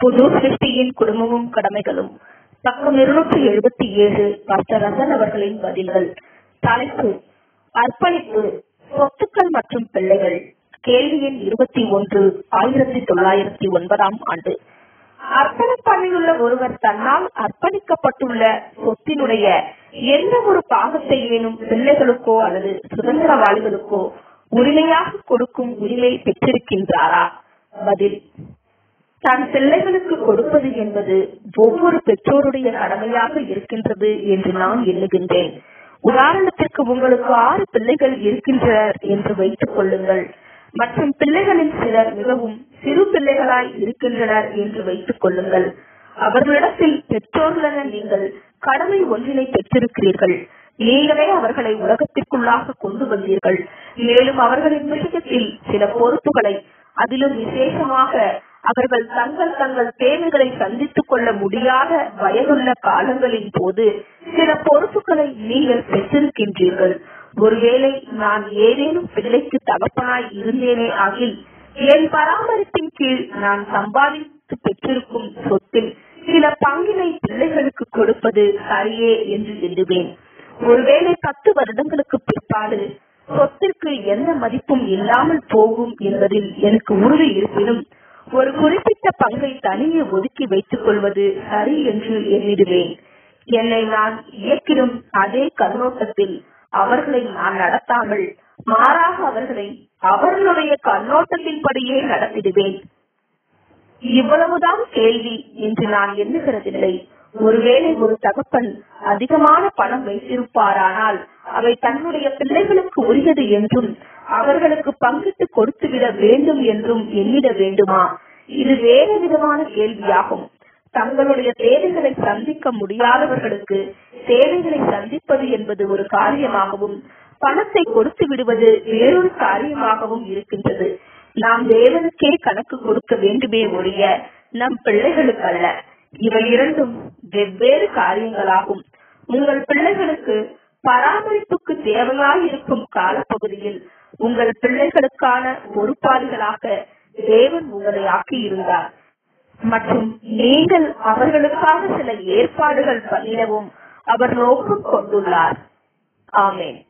புது சிருஷ்டியின் குடும்பமும் கடமைகளும். பக்கம் இருநூற்றி எழுபத்தி ஏழு டாக்டர் ரசன் அவர்களின் பதில்கள். தலைப்பு அர்ப்பணிப்பு சொத்துக்கள் மற்றும் பிள்ளைகள். கேள்வியின் இருபத்தி ஒன்று ஆயிரத்தி தொள்ளாயிரத்தி ஒன்பதாம் ஆண்டு. அர்ப்பணப்பணியுள்ள ஒருவர் தன்னால் அர்ப்பணிக்கப்பட்டுள்ள சொத்தினுடைய எந்த ஒரு பாகத்தை ஏனும் பிள்ளைகளுக்கோ அல்லது சுதந்திரவாளிகளுக்கோ உரிமையாக கொடுக்கும் உரிமை பெற்றிருக்கின்றாரா? பதில் தன் பிள்ளைகளுக்கு கொடுப்பது என்பது ஒவ்வொரு பெற்றோருடைய கடமையாக இருக்கின்றது என்று நான் எண்ணுகின்றேன். உதாரணத்திற்கு உங்களுக்கு ஆறு பிள்ளைகள் இருக்கின்றனர் என்று வைத்துக் கொள்ளுங்கள். மற்றும் பிள்ளைகளில் சிலர் மிகவும் சிறு பிள்ளைகளாய் இருக்கின்றனர் என்று வைத்துக் கொள்ளுங்கள். அவர்களிடத்தில் பெற்றோர்களென நீங்கள் கடமை ஒன்றினை பெற்றிருக்கிறீர்கள். நீங்களே அவர்களை உலகத்திற்குள்ளாக கொண்டு வந்தீர்கள். மேலும் அவர்களின் விஷயத்தில் சில பொறுப்புகளை அதிலும் விசேஷமாக அவர்கள் தங்கள் தங்கள் தேவைகளை சந்தித்துக் கொள்ள முடியாத வயதுள்ள காலங்களின் போது சில பொறுப்புகளை நீங்கள் பெற்றிருக்கின்றீர்கள். ஒருவேளை நான் ஏதேனும் பிள்ளைக்கு தகப்பனாய் இருந்தேனே ஆகில் என் பராமரிப்பின் கீழ் நான் சம்பாதித்து பெற்றிருக்கும் சொத்தில் சில பங்கினை பிள்ளைகளுக்கு கொடுப்பது சரியே என்று எண்ணுவேன். ஒருவேளை பத்து வருடங்களுக்கு பிற்பாடு சொத்திற்கு எந்த மதிப்பும் இல்லாமல் போகும் என்பதில் எனக்கு உறுதி இருப்பினும் ஒரு குறிப்பிட்ட பங்கை தனியே ஒதுக்கி வைத்துக் கொள்வது சரி என்று எண்ணிடுவேன். என்னை நான் இயக்கிடும் அதே கண்ணோட்டத்தில் அவர்களை நான் நடத்தாமல் மாறாக அவர்களை அவர்களுடைய கண்ணோட்டத்தின்படியே நடத்திடுவேன். இவ்வளவுதான் கேள்வி என்று நான் எண்ணுகிறதில்லை. ஒருவேளை ஒரு தகப்பன் அதிகமான பணம் வைத்திருப்பாரானால் அவை தன்னுடைய பிள்ளைகளுக்கு உரியது என்றும் அவர்களுக்கு பங்கிட்டு கொடுத்துவிட வேண்டும் என்றும் எண்ணிட வேண்டுமா? இது வேறு விதமான கேள்வியாகும். தங்களுடைய தேவைகளை சந்திக்க முடியாதவர்களுக்கு தேவைகளை சந்திப்பது என்பது ஒரு காரியமாகவும் பணத்தை கொடுத்து விடுவது வேறொரு காரியமாகவும் இருக்கின்றது. நாம் தேவனுக்கே கணக்கு கொடுக்க வேண்டுமே ஒழிய நம் பிள்ளைகளுக்கு அல்ல. இவை இரண்டும் வெவ்வேறு காரியங்களாகும். உங்கள் பிள்ளைகளுக்கு பராமரிப்புக்கு தேவையாயிருக்கும் காலப்பகுதியில் உங்கள் பிள்ளைகளுக்கான பொறுப்பாளிகளாக தேவன் உங்களை ஆக்கியிருந்தார். மற்றும் நீங்கள் அவர்களுக்காக சில ஏற்பாடுகள் பண்ணிடவும் அவர் நோக்கம் கொண்டுள்ளார். ஆமேன்.